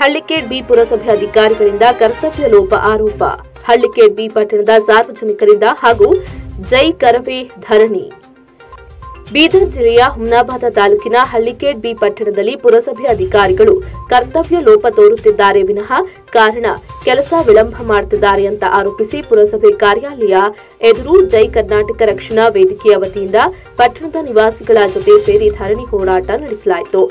Halliked B ಪುರಸಭೆ ಅಧಿಕಾರಿಗಳಿಂದ ಕರ್ತವ್ಯ ಲೋಪ ಆರೋಪ. ಹಳ್ಳಿಕೇಡ್ ಬಿ ಪಟ್ಟಣದ ಸಾರ್ವಜನಿಕರಿಂದ ಹಾಗೂ ಜೈ ಕರವೇ ಧರಣಿ. ಬೀದರ್ ಜಿಲ್ಲೆಯ ಹುಮ್ನಾಬಾದ ತಾಲೂಕಿನ ಹಳ್ಳಿಕೇಡ್ ಬಿ ಪಟ್ಟಣದಲ್ಲಿ ಪುರಸಭೆ ಅಧಿಕಾರಿಗಳು ಕರ್ತವ್ಯ ಲೋಪ ತೋರುತ್ತಿದ್ದಾರೆ ವಿನಃ ಕಾರಣ ಕೆಲಸ ವಿಳಂಬ ಮಾಡುತ್ತಿದ್ದಾರೆ ಅಂತ ಆರೋಪಿಸಿ ಪುರಸಭೆ ಕಾರ್ಯಾಲಯ ಎದುರು ಜೈ ಕರ್ನಾಟಕ ರಕ್ಷಣಾ ವೇದಿಕೆಯ ವತಿಯಿಂದ ಪಟ್ಟಣದ ನಿವಾಸಿಗಳ ಜೊತೆ ಸೇರಿ ಧರಣಿ ಹೋರಾಟ ನಡೆಸಲಾಯಿತು.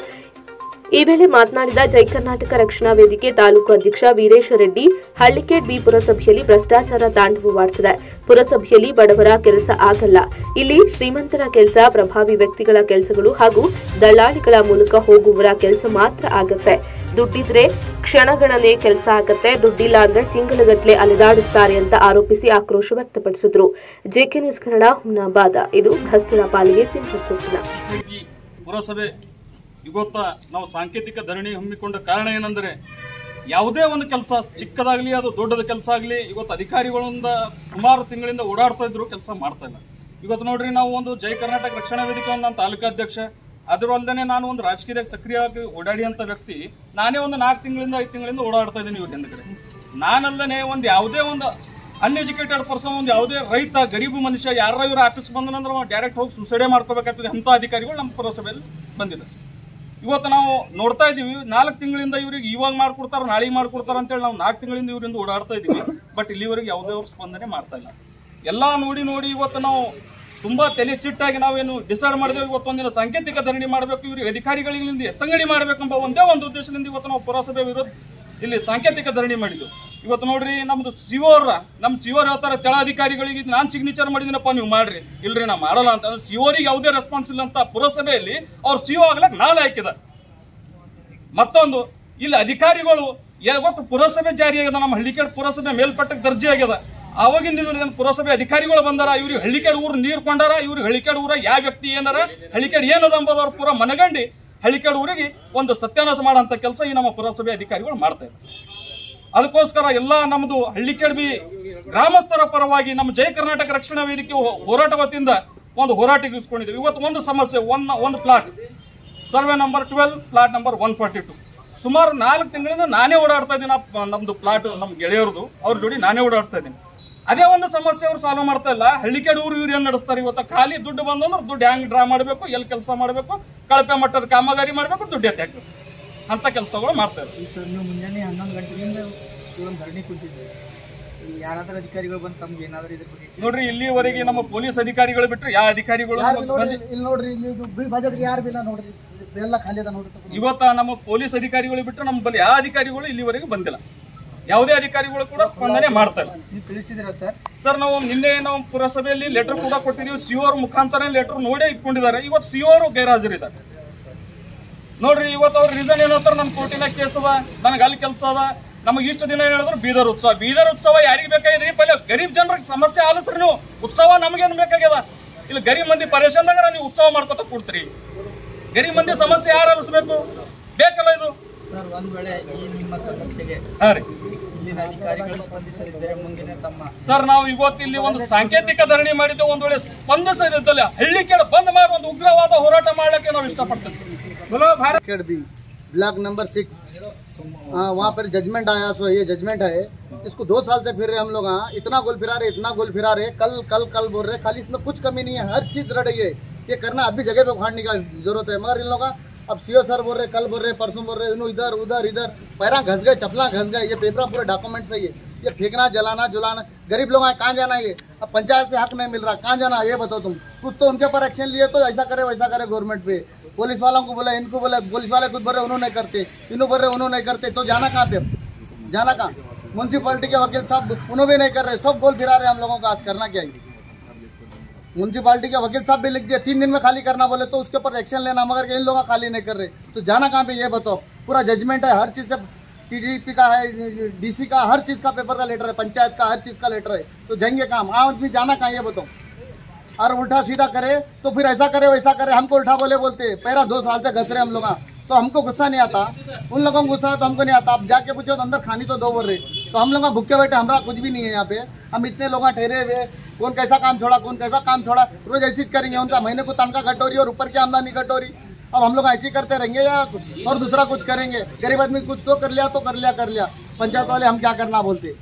ಈ ವೇಳೆ ಮಾತನಾಡಿದ ಜೈ ಕರ್ನಾಟಕ ರಕ್ಷಣಾ ವೇದಿಕೆ ತಾಲೂಕು ಅಧ್ಯಕ್ಷ ವೀರೇಶ ರೆಡ್ಡಿ ಹಳ್ಳಿಕೇಡ್ ಬಿ ಪುರಸಭೆಯಲ್ಲಿ ಭ್ರಷ್ಟಾಚಾರ ತಾಂಡವವಾಡ್ತಿದೆ ಪುರಸಭೆಯಲ್ಲಿ ಬಡವರ ಕೆಲಸ ಆಗಲ್ಲ. ಇಲ್ಲಿ ಶ್ರೀಮಂತರ ಕೆಲಸ, ಪ್ರಭಾವಿ ವ್ಯಕ್ತಿಗಳ ಕೆಲಸಗಳು ಹಾಗೂ ದಳ್ಳಾಳಿಗಳ ಮೂಲಕ ಹೋಗುವವರ ಕೆಲಸ ಮಾತ್ರ ಆಗತ್ತೆ. ದುಡ್ಡಿದ್ರೆ ಕ್ಷಣಗಣನೆ ಕೆಲಸ ಆಗತ್ತೆ. ದುಡ್ಡಿಲ್ಲ ಅಂದ್ರೆ ತಿಂಗಳಗಟ್ಟಲೆ ಅಲೆದಾಡಿಸ್ತಾರೆ ಅಂತ ಆರೋಪಿಸಿ ಆಕ್ರೋಶ ವ್ಯಕ್ತಪಡಿಸಿದ್ರು. JK news Kannada, Humnabad. ಇದು ಭ್ರಷ್ಟರ ಪಾಲಿಗೆ ಸಿಂಹ ಸೂಚನಾ ಪುರಸಭೆ ಇವತ್ತ ನಾವು ಸಾಂಕೇತಿಕ ಧರಣಿ ಹಮ್ಮಿಕೊಂಡ ಕಾರಣ ಏನಂದ್ರೆ, ಯಾವುದೇ ಒಂದು ಕೆಲಸ ಚಿಕ್ಕದಾಗ್ಲಿ ಅದು ದೊಡ್ಡದ ಕೆಲಸ ಆಗಲಿ, ಇವತ್ತು ಅಧಿಕಾರಿಗಳಿಂದ ಸುಮಾರು ತಿಂಗಳಿಂದ ಓಡಾಡ್ತಾ ಇದ್ರು, ಕೆಲಸ ಮಾಡ್ತಾ ಇಲ್ಲ. ಇವತ್ತು ನೋಡ್ರಿ, ನಾವು ಒಂದು ಜೈ ಕರ್ನಾಟಕ ರಕ್ಷಣಾ ವೇದಿಕೆ ಒಂದು ನಾನು ತಾಲೂಕಾಧ್ಯಕ್ಷ ಅದರಲ್ಲದೇ ನಾನು ಒಂದು ರಾಜಕೀಯದಾಗ ಸಕ್ರಿಯವಾಗಿ ಓಡಾಡಿಯಂತ ವ್ಯಕ್ತಿ, ನಾನೇ ಒಂದು ನಾಲ್ಕು ತಿಂಗಳಿಂದ, ಐದು ತಿಂಗಳಿಂದ ಓಡಾಡ್ತಾ ಇದ್ದೀನಿ ಇವತ್ತು ಹಿಂದ್ಗಡೆ. ನಾನಲ್ಲದೆ ಒಂದು ಯಾವುದೇ ಒಂದು ಅನ್ಎಜುಕೇಟೆಡ್ ಪರ್ಸನ್ ಒಂದು ಯಾವುದೇ ರೈತ, ಗರೀಬು ಮನುಷ್ಯ ಯಾರ ಇವ್ರ ಆಫೀಸ್ ಬಂದನಂದ್ರೆ ಡೈರೆಕ್ಟ್ ಹೋಗಿ ಸುಸೈಡೇ ಮಾಡ್ಕೋಬೇಕಾಗ್ತದೆ ಅಂತ ಅಧಿಕಾರಿಗಳು ನಮ್ಮ ಪುರಸಭೆಯಲ್ಲಿ ಬಂದಿದೆ ಇವತ್ತು ನಾವು ನೋಡ್ತಾ ಇದ್ದೀವಿ, ನಾಲ್ಕು ತಿಂಗಳಿಂದ ಇವ್ರಿಗೆ ಇವಾಗ ಮಾಡ್ಕೊಡ್ತಾರೆ, ನಾಳೆಗೆ ಮಾಡ್ಕೊಡ್ತಾರ ಅಂತೇಳಿ ನಾವು ನಾಲ್ಕು ತಿಂಗಳಿಂದ ಇವರಿಂದ ಓಡಾಡ್ತಾ ಇದ್ದೀವಿ. ಬಟ್ ಇಲ್ಲಿವರೆಗೆ ಯಾವುದೇ ಅವ್ರ ಸ್ಪಂದನೆ ಮಾಡ್ತಾ ಇಲ್ಲ. ಎಲ್ಲ ನೋಡಿ ನೋಡಿ ಇವತ್ತು ನಾವು ತುಂಬಾ ತಲೆ ಚಿಟ್ಟಾಗಿ ನಾವೇನು ಡಿಸೈಡ್ ಮಾಡಿದೆವು ಇವತ್ತೊಂದಿನ ಸಾಂಕೇತಿಕ ಧರಣಿ ಮಾಡಬೇಕು, ಇವ್ರಿಗೆ ಅಧಿಕಾರಿಗಳಿಂದ ಎತ್ತಂಗಡಿ ಮಾಡಬೇಕೆಂಬ ಒಂದೇ ಒಂದು ಉದ್ದೇಶದಿಂದ ಇವತ್ತು ನಾವು ಪುರಸಭೆ ವಿರೋಧ ಇಲ್ಲಿ ಸಾಂಕೇತಿಕ ಧರಣಿ ಮಾಡಿದ್ವಿ. ಇವತ್ತು ನೋಡ್ರಿ, ನಮ್ದು ಸಿಒರ್ ನಮ್ ಸಿಒರ್ ಹೇಳ್ತಾರೆ, ತೆಳ ಅಧಿಕಾರಿಗಳಿಗೆ ನಾನ್ ಸಿಗ್ನೇಚರ್ ಮಾಡಿದಿನಪ್ಪ ನೀವು ಮಾಡ್ರಿ. ಇಲ್ರಿ ನಾ ಮಾಡಲ್ಲ ಅಂತ. ಸಿಒರಿಗೆ ಯಾವುದೇ ರೆಸ್ಪಾನ್ಸ್ ಇಲ್ಲ ಅಂತ ಪುರಸಭೆಯಲ್ಲಿ ಅವ್ರ ಸಿಒ ಆಗ್ಲಕ್ ನಾಳೆ ಹಾಕಿದ. ಮತ್ತೊಂದು, ಇಲ್ಲಿ ಅಧಿಕಾರಿಗಳು ಯಾವತ್ತು ಪುರಸಭೆ ಜಾರಿ ಆಗ್ಯದ, ನಮ್ಮ ಹಳ್ಳಿಕೇಡ್ ಪುರಸಭೆ ಮೇಲ್ಪಟ್ಟಕ್ಕೆ ದರ್ಜೆ ಆಗ್ಯದ. ದಿನದಲ್ಲಿ ಪುರಸಭೆ ಅಧಿಕಾರಿಗಳು ಬಂದಾರ, ಇವ್ರಿಗೆ ಹಳ್ಳಿಕೇಡ್ ಊರು ನೀರು ಕೊಂಡಾರ, ಇವ್ರಿಗೆ ಹಳ್ಳಿಕೇಡ್ ಊರ ಯಾವ ವ್ಯಕ್ತಿ ಏನಾರ, ಹಳ್ಳಿಕೇಡ್ ಏನದ ಎಂಬುದು ಅವ್ರ ಪೂರ ಮನಗಂಡಿ, ಹಳ್ಳಿಕೇಡ್ ಊರಿಗೆ ಒಂದು ಸತ್ಯಾನಾಶ ಮಾಡಂತ ಕೆಲಸ ಈ ನಮ್ಮ ಪುರಸಭೆ ಅಧಿಕಾರಿಗಳು ಮಾಡ್ತಾ ಇದ್ದಾರೆ. ಅದಕ್ಕೋಸ್ಕರ ಎಲ್ಲ ನಮ್ಮದು ಹಳ್ಳಿಕೆಡ್ಬಿ ಗ್ರಾಮಸ್ಥರ ಪರವಾಗಿ ನಮ್ಮ ಜಯ ಕರ್ನಾಟಕ ರಕ್ಷಣಾ ವೇದಿಕೆ ಹೋರಾಟ ವತಿಯಿಂದ ಒಂದು ಹೋರಾಟ ಇಸ್ಕೊಂಡಿದ್ದೀವಿ ಇವತ್ತು ಒಂದು ಸಮಸ್ಯೆ, ಒನ್, ಒಂದು plot survey number twelve plot number one forty two ಸುಮಾರು ನಾಲ್ಕು ತಿಂಗಳಿಂದ ನಾನೇ ಓಡಾಡ್ತಾ ಇದ್ದೀನಿ ನಮ್ಮದು ಪ್ಲಾಟ್ ನಮ್ಮ ಗೆಳೆಯರದು. ಅವ್ರ ಜೋಡಿ ನಾನೇ ಓಡಾಡ್ತಾ ಇದ್ದೀನಿ. ಅದೇ ಒಂದು ಸಮಸ್ಯೆ ಅವ್ರು ಸಾಲ್ವ್ ಮಾಡ್ತಾ ಇಲ್ಲ. ಹಳ್ಳಿಕೆಡ್ ಊರು ಇವ್ರು ಏನು ನಡೆಸ್ತಾರೆ ಇವತ್ತು? ಖಾಲಿ ದುಡ್ಡು ಬಂದಂದ್ರೆ ದುಡ್ಡು ಹ್ಯಾಂಗ್ ಡ್ರಾ ಮಾಡಬೇಕು, ಎಲ್ಲಿ ಕೆಲಸ ಮಾಡಬೇಕು? ಕಳಪೆ ಮಟ್ಟದ ಕಾಮಗಾರಿ ಮಾಡಬೇಕು, ದುಡ್ಡು ಎತ್ತಿ ಅಂತ ಕೆಲಸಗಳು ಮಾಡ್ತಾ ಇದ್ದಾರೆ ಈ ಸರ್ ನೀವು ಮುಂಜಾನೆ ಹನ್ನೊಂದು ಗಂಟೆಯಿಂದ ಒಂದು ಧರಣಿ ಕುಂತಿದ್ವಿ. ಈ ಯಾರಾದ್ರೂ ಅಧಿಕಾರಿಗಳು ಬಂದು ತಮ್ಗೆ ಏನಾದ್ರೂ ಇದ್ರ ಬಗ್ಗೆ ನೋಡ್ರಿ ಇಲ್ಲಿವರೆಗೆ ನಮ್ಮ ಪೊಲೀಸ್ ಅಧಿಕಾರಿಗಳು ಬಿಟ್ಟರೆ ಯಾವ ಅಧಿಕಾರಿಗಳು ಇಲ್ಲಿ ನೋಡ್ರಿ ಇಲ್ಲಿ ಬಜೆಟ್ ಯಾರು ಬಿಲ್ಲ ನೋಡ್ರಿ. ಎಲ್ಲ ಖಾಲಿ ಅದ ನೋಡ್ರಿ ತಗೊಂಡು. ಇವತ್ತ ನಮ್ಮ ಪೊಲೀಸ್ ಅಧಿಕಾರಿಗಳು ಬಿಟ್ಟರೆ ನಮ್ಮ ಬಳಿ ಯಾವ ಅಧಿಕಾರಿಗಳು ಇಲ್ಲಿವರೆಗೆ ಬಂದಿಲ್ಲ. ಯಾವುದೇ ಅಧಿಕಾರಿಗಳು ಕೂಡ ಸ್ಪಂದನೆ ಮಾಡ್ತಾ ಇಲ್ಲ. ನೀವು ತಿಳಿಸಿದಿರಾ ಸರ್? ಸರ್ ನಾವು ನಿನ್ನೆ ನಾವು ಪುರಸಭೆಯಲ್ಲಿ ಲೆಟರ್ ಕೂಡ ಕೊಟ್ಟಿದ್ದೀವಿ. ಸಿ ಅವ್ರ ಮುಖಾಂತರ ಲೆಟರ್ ನೋಡೇ ಇಟ್ಕೊಂಡಿದ್ದಾರೆ. ಇವತ್ತು ಸಿ ಅವರು ಗೈರಾಜರಿದ್ದಾರೆ. ನೋಡ್ರಿ ಇವತ್ತು ಅವ್ರ ರೀಸನ್ ಏನು ಅಂತಾರೆ? ನನ್ನ ಕೋರ್ಟಿನ ಕೇಸ್ ಅದ ನನಗೆ ಅಲ್ಲಿ ಕೆಲಸ ಅದ. ನಮಗೆ ಇಷ್ಟು ದಿನ ಹೇಳಿದ್ರು? ಬೀದರ್ ಉತ್ಸವ. ಬೀದರ್ ಉತ್ಸವ ಯಾರಿಗೆ ಬೇಕಾಗಿದ್ರಿ? ಪಲ್ಯ ಗರೀಬ್ ಜನರಿಗೆ ಸಮಸ್ಯೆ ಆಲಿಸ್ರಿ ನೀವು. ಉತ್ಸವ ನಮಗೇನು ಬೇಕಾಗ್ಯದ? ಇಲ್ಲಿ ಗರೀಬ್ ಮಂದಿ ಪರೇಶಾನ್ದಾಗ ನೀವು ಉತ್ಸವ ಮಾಡ್ಕೊತ ಕೊಡ್ತೀರಿ. ಗರೀಬ್ ಮಂದಿ ಸಮಸ್ಯೆ ಯಾರು ಆಲಿಸ್ಬೇಕು? ಬೇಕಲ್ಲ ಇದು? ಸರ್ ಒಂದ್ ವೇಳೆ ಈ ನಿಮ್ಮ ಸಮಸ್ಯೆಗೆ ಇಲ್ಲಿನ ಅಧಿಕಾರಿಗಳು ಸ್ಪಂದಿಸದಿದ್ದರೆ ಮುಂದಿನ ತಮ್ಮ ಸರ್ ನಾವು ಇವತ್ತು ಇಲ್ಲಿ ಒಂದು ಸಾಂಕೇತಿಕ ಧರಣಿ ಮಾಡಿದ್ದೇವೆ. ಒಂದ್ ವೇಳೆ ಸ್ಪಂದಿಸದಿದ್ದಲ್ಲ ಹಳ್ಳಿ ಕೇಳ ಬಂದ್ ಮಾಡಿ ಒಂದು ಉಗ್ರವಾದ ಹೋರಾಟ ಮಾಡ್ಲಿಕ್ಕೆ ನಾವು ಇಷ್ಟಪಡ್ತೇವೆ ಸರ್. खेड़ भी ब्लॉक नंबर सिक्स हाँ वहाँ पर जजमेंट आया सो ये जजमेंट है इसको दो साल से फिर रहे हम लोग हाँ इतना गोल फिरा रहे इतना गोल फिरा रहे कल कल कल बोल रहे खाली इसमें कुछ कमी नहीं है हर चीज़ रड़ रही है ये करना अभी जगह पे उखाड़ने का जरूरत है मगर इन लोगों का अब सीओ सर बोल रहे कल बोल रहे परसों बोल रहे इन्हों इधर उधर इधर पैरा घस गए चपला घस गए ये पेपरा पूरे डॉक्यूमेंट्स है ये फेंकना, जलाना, जुलाना, गरीब लोग कहाँ जाना ये? अब पंचायत से हक नहीं मिल रहा, कहाँ जाना ये बताओ तुम। कुछ तो उनके ऊपर एक्शन लिए तो ऐसा करे, वैसा करे गवर्नमेंट पे। पुलिस वालों को बोला, इनको बोला पुलिस वाले खुद बोल रहे उन्होंने करते। इन्हों बोल रहे उन्होंने करते। तो जाना कहाँ पे? जाना कहाँ? म्यूनसिपलिटी के वकील साहब, उन्होंने भी नहीं कर रहे। सब गोल फिरा रहे हम लोगों का, आज करना क्या है? म्यूनसिपालिटी के वकील साहब भी लिख दिया तीन दिन में खाली करना बोले तो उसके ऊपर एक्शन लेना। मगर इन लोग खाली नहीं कर रहे। तो जाना कहाँ पे, ये बताओ। पूरा जजमेंट है, हर चीज़ से टीडीपी का है, डीसी का, हर चीज़ का पेपर का लेटर है, पंचायत का, हर चीज़ का लेटर है। तो जाएँगे काम। आम आदमी जाना कहाँ ये बताओ। और उल्टा सीधा करे तो फिर ऐसा करे, वैसा करे। हमको उल्टा बोले बोलते, पैरा दो साल से घस रहे हम लोग। तो हमको गुस्सा नहीं आता। उन लोगों को गुस्सा तो हमको नहीं आता। आप जाके पूछो तो अंदर खानी तो दो बोल रहे। तो हम लोग भूखे बैठे, हमारा कुछ भी नहीं है यहाँ पे। हम इतने लोग ठहरे हुए कौन कैसा काम छोड़ा, कौन कैसा काम छोड़ा। रोज ऐसी करेंगे। उनका महीने को तनखा घट हो रही और ऊपर की आमदनी घट हो रही अब हम लोग ऐसे ही करते रहेंगे या और दूसरा कुछ करेंगे गरीब आदमी कुछ तो कर लिया तो कर लिया कर लिया पंचायत वाले हम क्या करना बोलते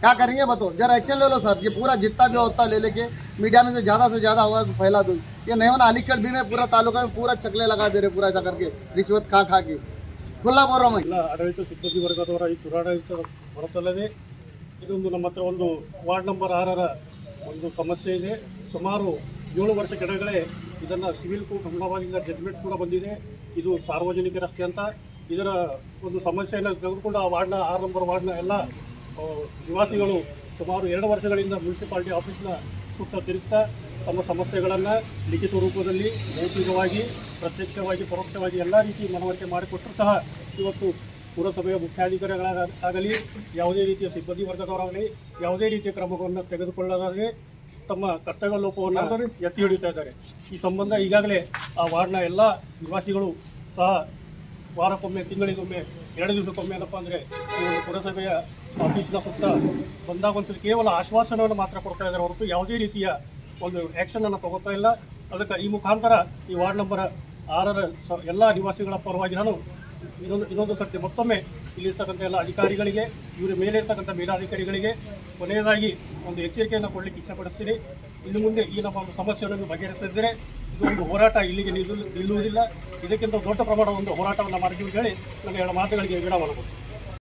क्या करेंगे बताओ जरा एक्शन ले लो सर ये पूरा जितना भी होता ले लेके मीडिया में से ज़्यादा से ज़्यादा होगा तो फैला दो ये नहीं होना अलीगढ़ भी में पूरा तालुका में पूरा चकले लगा दे रहे पूरा ऐसा करके रिश्वत खा खा के खुला बोल रहा हूँ मैं ಎಲ್ಲ ಆಡಳಿತ ಸಿಬ್ಬಂದಿ ವರ್ಗದವರ ಈ ದುರಾಡಳಿತ ಹೊರತಲ್ಲದೆ ಇದೊಂದು ನಮ್ಮ ಹತ್ರ ಒಂದು ವಾರ್ಡ್ ನಂಬರ್ ಆರರ ಒಂದು ಸಮಸ್ಯೆ ಇದೆ ಸುಮಾರು ಏಳು ವರ್ಷ ಕೆಳಗಡೆ ಇದನ್ನು ಸಿವಿಲ್ ಕೋರ್ಟ್ ಅಂಗವಾಗಿಂದ ಜಡ್ಜ್ಮೆಂಟ್ ಕೂಡ ಬಂದಿದೆ. ಇದು ಸಾರ್ವಜನಿಕ ರಸ್ತೆ ಅಂತ. ಇದರ ಒಂದು ಸಮಸ್ಯೆಯನ್ನು ತೆಗೆದುಕೊಂಡು ಆ ವಾರ್ಡ್ನ ಆರು ನಂಬರ್ ವಾರ್ಡ್ನ ಎಲ್ಲ ನಿವಾಸಿಗಳು ಸುಮಾರು ಎರಡು ವರ್ಷಗಳಿಂದ ಮುನ್ಸಿಪಾಲ್ಟಿ ಆಫೀಸ್ನ ಸುತ್ತ ತಿರುಗ್ತಾ ತಮ್ಮ ಸಮಸ್ಯೆಗಳನ್ನು ಲಿಖಿತ ರೂಪದಲ್ಲಿ ಮೌಖಿಕವಾಗಿ ಪ್ರತ್ಯಕ್ಷವಾಗಿ, ಪರೋಕ್ಷವಾಗಿ ಎಲ್ಲ ರೀತಿ ಮನವರಿಕೆ ಮಾಡಿಕೊಟ್ಟರು ಸಹ ಇವತ್ತು ಪುರಸಭೆಯ ಮುಖ್ಯಾಧಿಕಾರಿಗಳಾಗಲಿ ಯಾವುದೇ ರೀತಿಯ ಸಿಬ್ಬಂದಿ ವರ್ಗದವರಾಗಲಿ, ಯಾವುದೇ ರೀತಿಯ ಕ್ರಮಗಳನ್ನು ತೆಗೆದುಕೊಳ್ಳಲಾದರೆ ತಮ್ಮ ಕರ್ತವ್ಯ ಲೋಪವನ್ನು ಎತ್ತಿ ಹಿಡಿತಾ ಇದ್ದಾರೆ. ಈ ಸಂಬಂಧ ಈಗಾಗಲೇ ಆ ವಾರ್ಡ್ನ ಎಲ್ಲ ನಿವಾಸಿಗಳು ಸಹ ವಾರಕ್ಕೊಮ್ಮೆ ತಿಂಗಳಿಗೊಮ್ಮೆ ಎರಡು ದಿವಸಕ್ಕೊಮ್ಮೆ ಏನಪ್ಪ ಅಂದರೆ ಈ ಒಂದು ಪುರಸಭೆಯ ಆಫೀಸ್ನ ಸುತ್ತ ಬಂದಾಗ ಒಂದ್ಸರಿ ಕೇವಲ ಆಶ್ವಾಸನವನ್ನು ಮಾತ್ರ ಕೊಡ್ತಾ ಇದ್ದಾರೆ ಹೊರತು ಯಾವುದೇ ರೀತಿಯ ಒಂದು ಆ್ಯಕ್ಷನನ್ನು ತಗೋತಾ ಇಲ್ಲ. ಅದಕ್ಕೆ ಈ ಮುಖಾಂತರ ಈ ವಾರ್ಡ್ ನಂಬರ್ ಆರರ ಸ ಎಲ್ಲ ನಿವಾಸಿಗಳ ಪರವಾಗಿ ನಾನು ಇನ್ನೊಂದು ಇನ್ನೊಂದು ಸರ್ತಿ ಮತ್ತೊಮ್ಮೆ ಇಲ್ಲಿರ್ತಕ್ಕಂಥ ಎಲ್ಲ ಅಧಿಕಾರಿಗಳಿಗೆ ಇವರ ಮೇಲೆ ಇರ್ತಕ್ಕಂಥ ಮೇಲಾಧಿಕಾರಿಗಳಿಗೆ ಕೊನೆಯದಾಗಿ ಒಂದು ಎಚ್ಚರಿಕೆಯನ್ನು ಕೊಡಲಿಕ್ಕೆ ಇಚ್ಛಪಡಿಸ್ತೀನಿ. ಇನ್ನು ಮುಂದೆ ಈ ನಮ್ಮ ಒಂದು ಸಮಸ್ಯೆಗಳನ್ನು ಬಗೆಹರಿಸಿದರೆ ಇದು ಒಂದು ಹೋರಾಟ ಇಲ್ಲಿಗೆ ನಿಲ್ಲು ನಿಲ್ಲುವುದಿಲ್ಲ. ಇದಕ್ಕಿಂತ ದೊಡ್ಡ ಪ್ರಮಾಣದ ಒಂದು ಹೋರಾಟವನ್ನು ಮಾಡಿದ್ದೀವಿ ಹೇಳಿ ನನ್ನ ಎರಡು ಮಾತುಗಳಿಗೆ ವಿರಾಮ ಮಾಡಬಹುದು